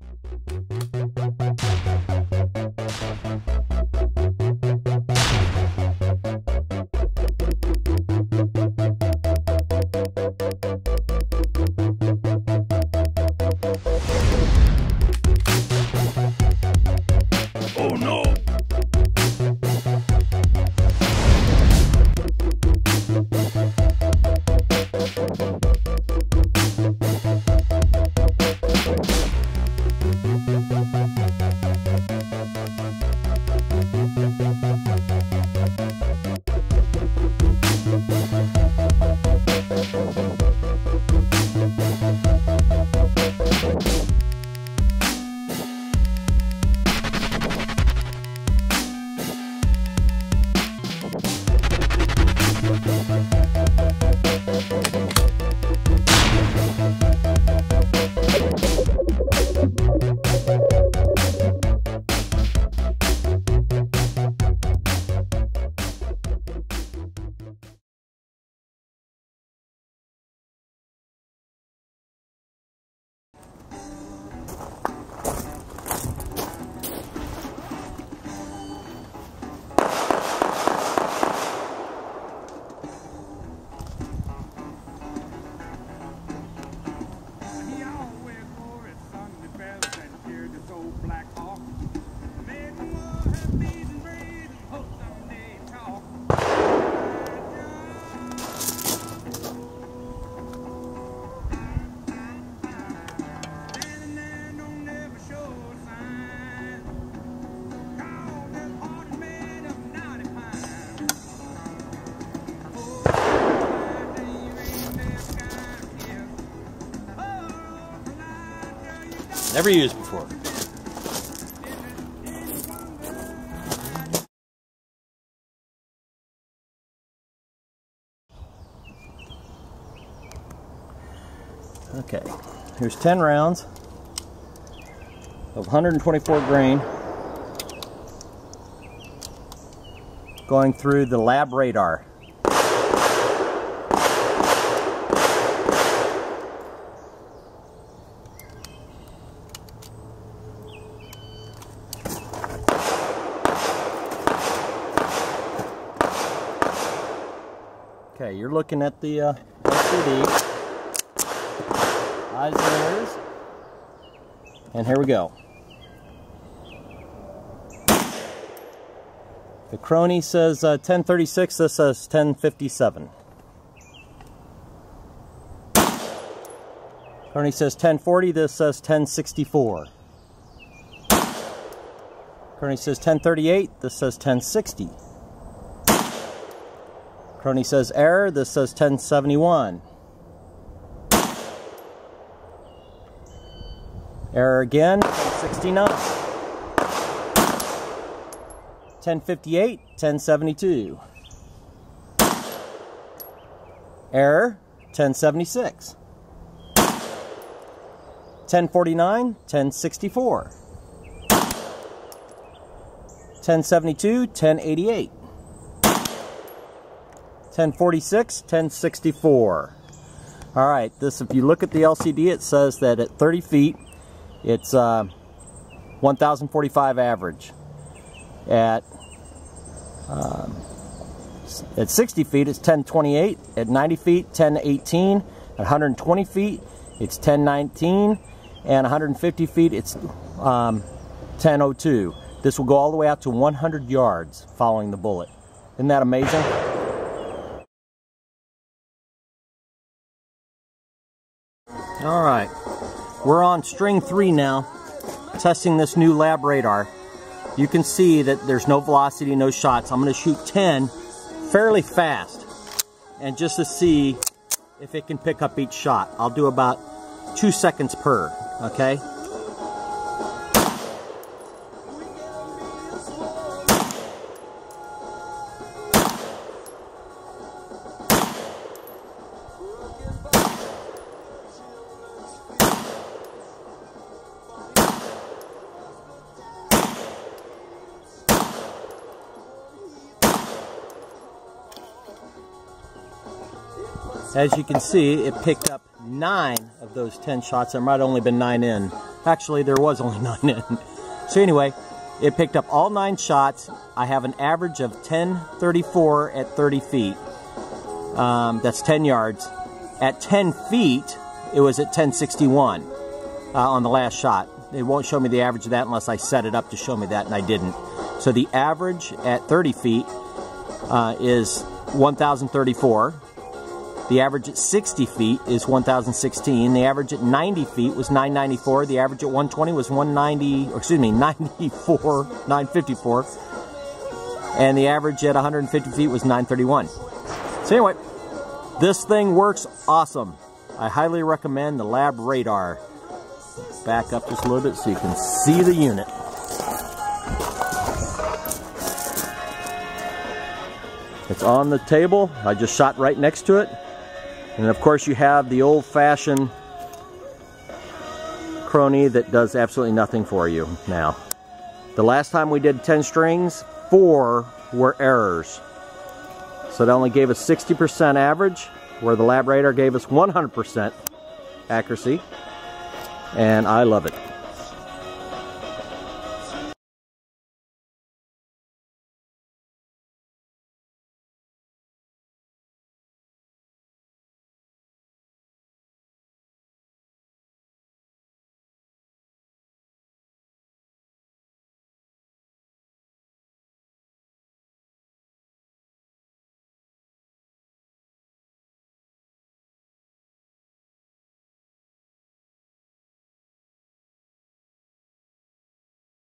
He Never used before. Okay, here's 10 rounds of 124 grain going through the LabRadar. Okay, you're looking at the uh, LCD. Eyes and ears. And here we go. The Chrony says uh, 1036, this says 1057. Chrony says 1040, this says 1064. Chrony says 1038, this says 1060. Chrony says error, this says 1071. Error again, 1069. 1058, 1072. Error, 1076. 1049, 1064. 1072, 1088. 1046, 1064. All right, this if you look at the LCD, it says that at 30 feet, it's uh, 1,045 average. At um, at 60 feet, it's 1028. At 90 feet, 1018. At 120 feet, it's 1019. And 150 feet, it's um, 1002. This will go all the way out to 100 yards following the bullet. Isn't that amazing? All right, we're on string three now, testing this new LabRadar. You can see that there's no velocity, no shots. I'm gonna shoot 10 fairly fast, and just to see if it can pick up each shot. I'll do about two seconds per, okay? As you can see, it picked up nine of those 10 shots. There might have only been nine in. Actually, there was only nine in. So anyway, it picked up all nine shots. I have an average of 1034 at 30 feet. Um, that's 10 yards. At 10 feet, it was at 1061 uh, on the last shot. It won't show me the average of that unless I set it up to show me that, and I didn't. So the average at 30 feet uh, is 1,034. The average at 60 feet is 1,016. The average at 90 feet was 994. The average at 120 was 190, or excuse me, 94, 954. And the average at 150 feet was 931. So anyway, this thing works awesome. I highly recommend the LabRadar. Back up just a little bit so you can see the unit. It's on the table. I just shot right next to it. And of course you have the old-fashioned Chrony that does absolutely nothing for you now. The last time we did 10 strings, four were errors. So it only gave us 60% average, where the LabRadar gave us 100% accuracy. And I love it.